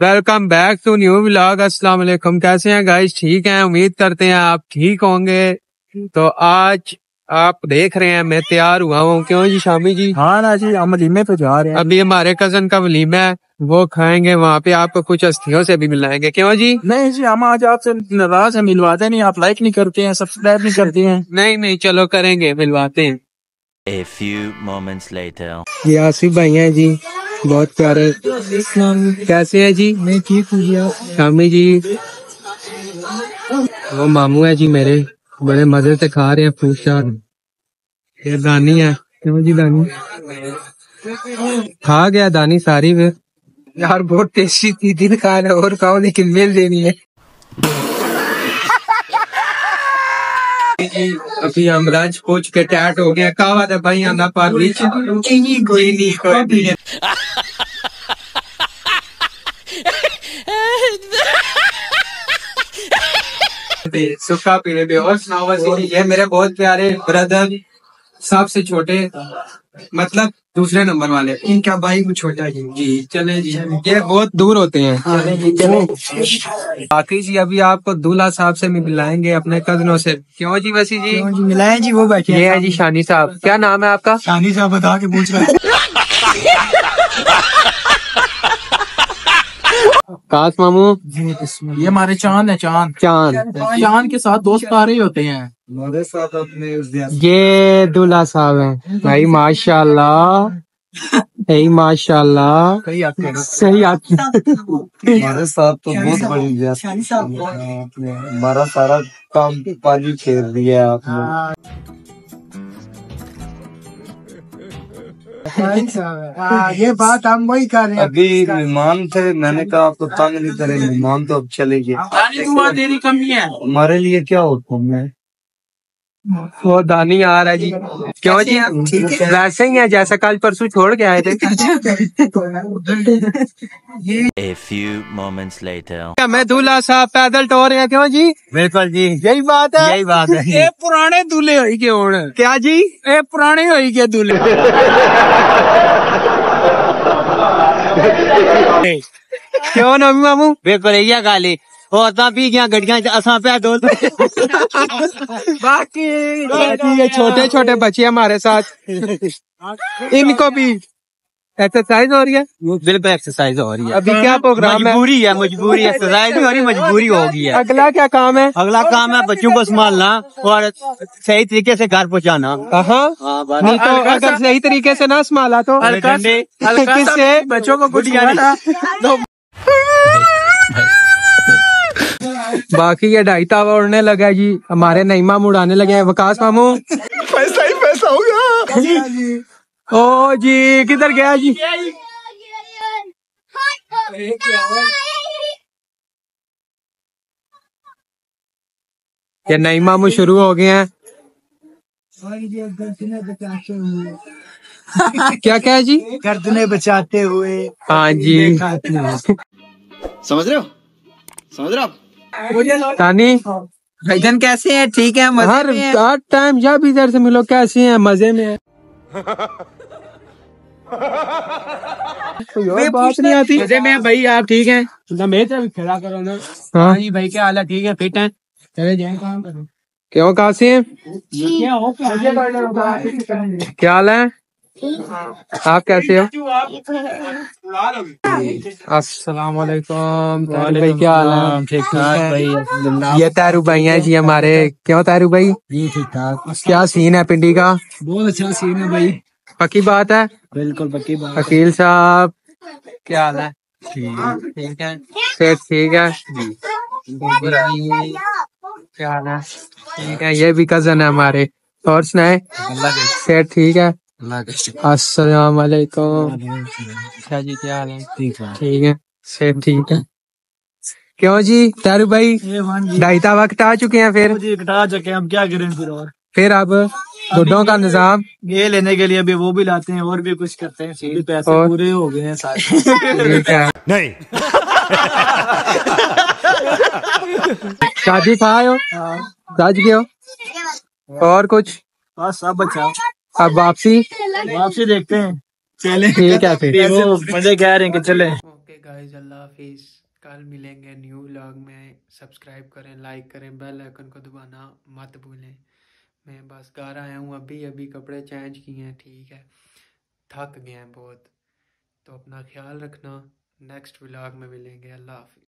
Welcome back to new vlog अस्सलाम वालेकुम कैसे हैं गाइस ठीक हैं? उम्मीद करते हैं आप ठीक होंगे। तो आज आप देख रहे हैं मैं तैयार हुआ हूँ। क्यों जी शामी जी? हाँ ना जी हम वलीमे पे जा रहे हैं। अभी हमारे कज़न का वलीमा है वो खाएँगे वहाँ पे आपको कुछ अस्थियों से भी मिलाएँगे। क्यों जी? नहीं जी हम आज आपसे नाराज़ है मिलवाते नहीं आप लाइक नहीं करते हैं सब्सक्राइब नहीं करते हैं। नहीं नहीं चलो करेंगे मिलवाते हैं। A few moments later. ये आसिफ भाई हैं जी। बहुत प्यारे। कैसे है जी? मैं ठीक हूँ शामी जी। वो मामू है जी मेरे। बड़े मज़े से खा रहे हैं फ्रूट चाट ये दानी है। क्यों जी दानी? खा गया दानी सारी वे यार बहुत टेस्टी थी दिन खाने और खाओ लेकिन मिल देनी है। अभी हम के टैट हो गया कहा भाई पर बीच कोई नहीं कोई नहीं सुखा पीने और सुनाओ ये मेरे बहुत प्यारे ब्रदर सबसे छोटे मतलब दूसरे नंबर वाले इनका भाई कुछ छोटा जी जी चले जी। ये बहुत दूर होते हैं। बाकी जी अभी आपको दूल्हा साहब से भी मिलाएँगे अपने कजनों से। क्यों जी वसी जी? जी मिलाए जी वो बैठे ये है जी शानी साहब। क्या नाम है आपका? शानी साहब बता के पूछ रहे काश मामू। ये हमारे चाँद है चाँद। चाँद। चाँद के साथ दोस्त आ रहे होते हैं। हमारे साथ अपने ये दूल्हा साहब हैं। भाई माशाल्लाह। यही माशाल्लाह। सही आती हमारे साथ तो बहुत बड़ी हमारा सारा काम पानी फेर दिया है आपने। हाँ, ये बात हम वही कर रहे हैं अभी मेहमान थे मैंने कहा आपको तंग नहीं करे मेहमान तो अब चले गए तेरी कमी है। हमारे लिए क्या होता है वो दानी आ रहा है जी। क्यों जी? वैसे ही है जैसा कल परसों छोड़ के आए थे। A few moments later. क्या मैं दूल्हा साहब पैदल टोर रहे हैं क्यों जी? बिल्कुल जी। यही बात है। यही बात है। ये पुराने दूल्हे होई के होने क्या जी? ये पुराने होई के दूल्हे। क्यों नवी मामू? बिल्कुल यही गाली और ता पी गया गड्डियाँ असा पे दो। बाकी ये छोटे छोटे बच्चे हमारे साथ। इनको भी एक्सरसाइज हो रही है? बिल्कुल एक्सरसाइज हो रही है। अभी क्या प्रोग्राम है? मजबूरी है मजबूरी एक्सरसाइज हो रही मजबूरी होगी है। अगला क्या काम है? अगला काम है बच्चों को संभालना और सही तरीके से घर पहुंचाना। हाँ हाँ नहीं तो अगर सही तरीके से ना संभाला तो हल्का से- किससे? बच्चों को कुछ खाना बाकी ये ढाई तावा उड़ने लगा है जी। हमारे नईमा उड़ाने लगे हैं। वकास मामू। पैसा ही पैसा होगा ओ जी किधर गया जी? ये नई मामू शुरू हो गए हैं। क्या क्या है जी? गर्दने बचाते हुए हाँ जी। समझ रहे हो? समझ रहे हो तानी भाईजान कैसे हैं? ठीक है? मज़े हर हर टाइम जब इधर से मिलो कैसे हैं? मज़े में हैं? कोई बात नहीं आती। मज़े में भाई आप ठीक हैं? ना मेरे तरफ़ खड़ा करो ना। हाँ। जी भाई क्या हाल है? ठीक है? फिट है? चले जाए काम करो। क्यों काशी हैं क्या हाल है? आप कैसे हो? अस्सलाम वालेकुम तारू भाई क्या हाल है? ठीक ठाक भाई ये तारू भाई हैं जी हमारे। क्यों तारू भाई? जी ठीक ठाक। क्या सीन है पिंडी का? बहुत अच्छा सीन है भाई। पक्की बात है? बिल्कुल पक्की बात वकील साहब क्या हाल है? ठीक। है। सेठ ठीक है। क्या हाल है? ठीक है ये भी कज़न है हमारे। और सुनाए? सेठ ठीक है। अस्सलाम वालेकुम अच्छा जी क्या हाल है? ठीक है ठीक है सेठ ठीक है। क्यों जी तारू भाई? ढाई वक्त आ चुके हैं फिर। जी कटा चुके हम क्या करें फिर और? फिर अब गुड्डों का निज़ाम। ये लेने के लिए अभी वो भी लाते हैं और भी कुछ करते हैं भी पैसे और? पूरे हो गए हैं सारे। नहीं। शादी खाए हो। साज गए हो? और कुछ? बस सब बचा। अब वापसी? वापसी देखते हैं। चले। ठीक है फिर। बंदे कह रहे हैं कि चले। गाइस अल्लाह हाफिज़। कल मिलेंगे न्यू व्लॉग में। सब्सक्राइब करें लाइक करें बेल आइकन को दबाना मत भूलें। मैं बस घर आया हूँ अभी। अभी कपड़े चेंज किए हैं ठीक है। थक गए हैं बहुत। तो अपना ख्याल रखना। नेक्स्ट व्लॉग में मिलेंगे। अल्लाह हाफिज़।